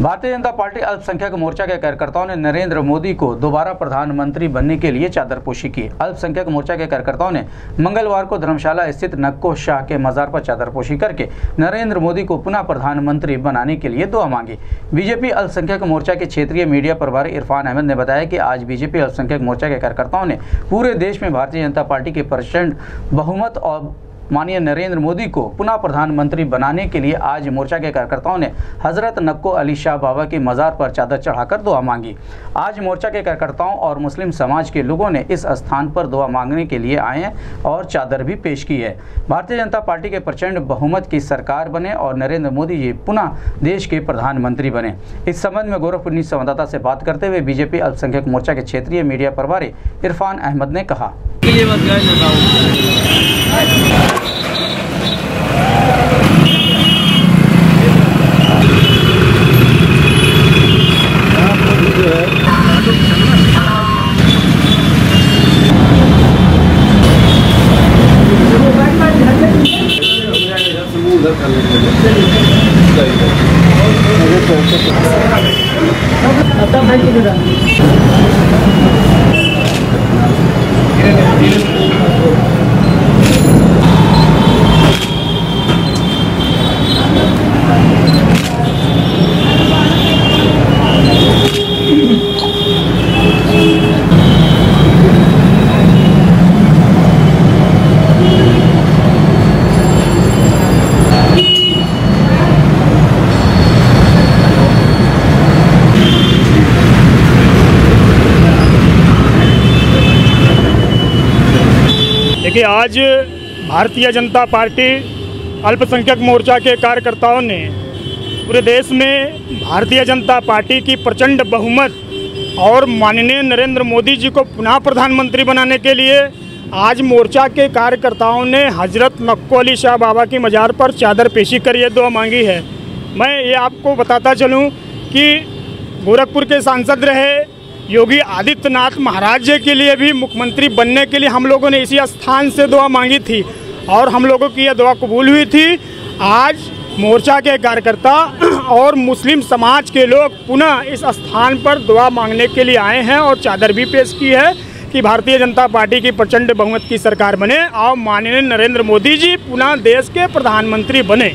Bharatiya Janata party अल्पसंख्यक मोर्चा के कार्यकर्ताओं ने नरेंद्र मोदी को दोबारा प्रधानमंत्री बनने के लिए चादरपोशी की। अल्पसंख्यक मोर्चा के कार्यकर्ताओं ने मंगलवार को धर्मशाला स्थित नक्को शाह के मजार पर चादरपोशी करके नरेंद्र मोदी को पुनः प्रधानमंत्री बनाने के लिए दुआ मांगी। बीजेपी अल्पसंख्यक मोर्चा के क्षेत्रीय मीडिया प्रभारी इरफान अहमद ने बताया कि आज बीजेपी अल्पसंख्यक मोर्चा के कार्यकर्ताओं ने पूरे देश में भारतीय जनता पार्टी के प्रचंड बहुमत और माननीय नरेंद्र मोदी को पुनः प्रधानमंत्री बनाने के लिए आज मोर्चा के कार्यकर्ताओं ने हज़रत नक्को अली शाह बाबा की मज़ार पर चादर चढ़ाकर दुआ मांगी। आज मोर्चा के कार्यकर्ताओं और मुस्लिम समाज के लोगों ने इस स्थान पर दुआ मांगने के लिए आए हैं और चादर भी पेश की है। भारतीय जनता पार्टी के प्रचंड बहुमत की सरकार बने और नरेंद्र मोदी जी पुनः देश के प्रधानमंत्री बने। इस संबंध में गोरखपुर संवाददाता से बात करते हुए बीजेपी अल्पसंख्यक मोर्चा के क्षेत्रीय मीडिया प्रभारी इरफान अहमद ने कहा। के लिए बस देखिए, आज भारतीय जनता पार्टी अल्पसंख्यक मोर्चा के कार्यकर्ताओं ने पूरे देश में भारतीय जनता पार्टी की प्रचंड बहुमत और माननीय नरेंद्र मोदी जी को पुनः प्रधानमंत्री बनाने के लिए आज मोर्चा के कार्यकर्ताओं ने हज़रत नक्को अली शाह बाबा की मज़ार पर चादर पेशी कर ये दुआ मांगी है। मैं ये आपको बताता चलूँ कि गोरखपुर के सांसद रहे योगी आदित्यनाथ महाराज जी के लिए भी मुख्यमंत्री बनने के लिए हम लोगों ने इसी स्थान से दुआ मांगी थी और हम लोगों की यह दुआ कबूल हुई थी। आज मोर्चा के कार्यकर्ता और मुस्लिम समाज के लोग पुनः इस स्थान पर दुआ मांगने के लिए आए हैं और चादर भी पेश की है कि भारतीय जनता पार्टी की प्रचंड बहुमत की सरकार बने। और माननीय नरेंद्र मोदी जी पुनः देश के प्रधानमंत्री बने।